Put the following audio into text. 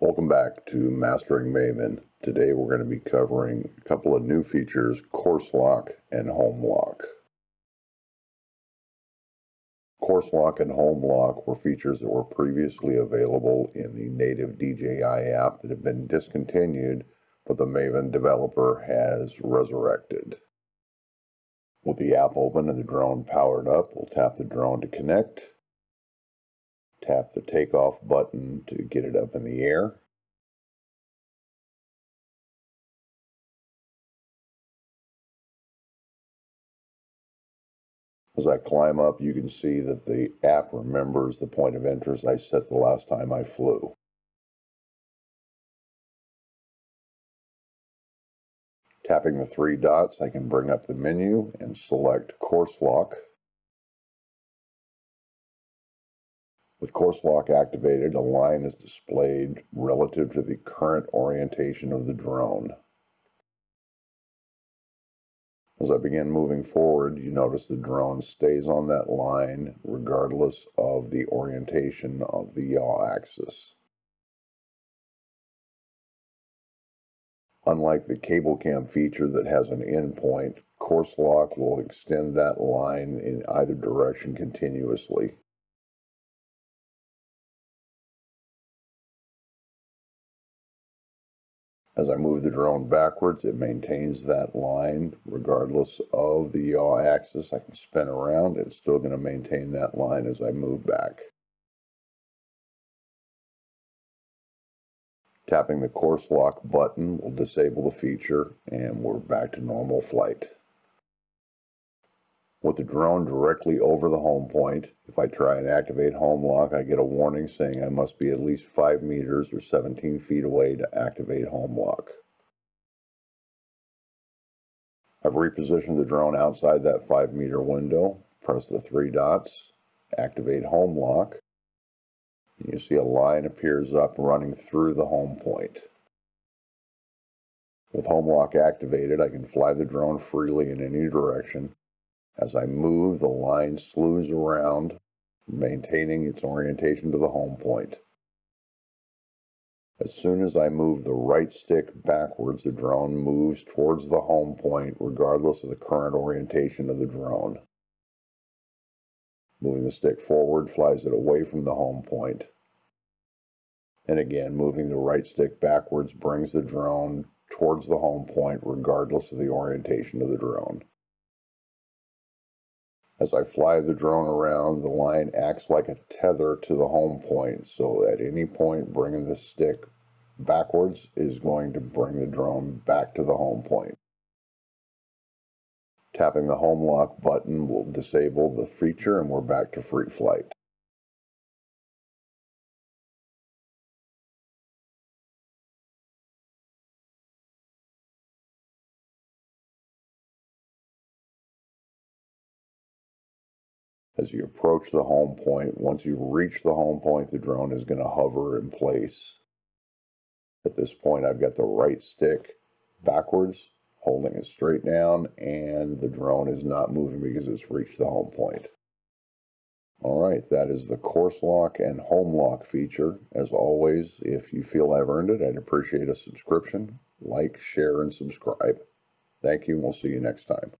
Welcome back to Mastering Maven. Today we're going to be covering a couple of new features, Course Lock and Home Lock. Course Lock and Home Lock were features that were previously available in the native DJI app that have been discontinued, but the Maven developer has resurrected. With the app open and the drone powered up, we'll tap the drone to connect Tap the takeoff button to get it up in the air. As I climb up, you can see that the app remembers the point of interest I set the last time I flew. Tapping the three dots, I can bring up the menu and select Course Lock. With course lock activated, a line is displayed relative to the current orientation of the drone. As I begin moving forward, you notice the drone stays on that line regardless of the orientation of the yaw axis. Unlike the cable cam feature that has an endpoint, course lock will extend that line in either direction continuously. As I move the drone backwards, it maintains that line regardless of the yaw axis. I can spin around, it's still going to maintain that line as I move back. Tapping the course lock button will disable the feature and we're back to normal flight. With the drone directly over the home point, if I try and activate home lock, I get a warning saying I must be at least 5 meters or 17 feet away to activate home lock. I've repositioned the drone outside that 5 meter window, press the three dots, activate home lock, and you see a line appears up running through the home point. With home lock activated, I can fly the drone freely in any direction as I move, the line slews around, maintaining its orientation to the home point. As soon as I move the right stick backwards, the drone moves towards the home point regardless of the current orientation of the drone. Moving the stick forward flies it away from the home point. And again, moving the right stick backwards brings the drone towards the home point regardless of the orientation of the drone. As I fly the drone around, the line acts like a tether to the home point. So at any point, bringing the stick backwards is going to bring the drone back to the home point. Tapping the home lock button will disable the feature and we're back to free flight. As you approach the home point, once you reach the home point, the drone is going to hover in place. At this point, I've got the right stick backwards, holding it straight down, and the drone is not moving because it's reached the home point. All right, that is the course lock and home lock feature. As always, if you feel I've earned it, I'd appreciate a subscription, like, share, and subscribe. Thank you, and we'll see you next time.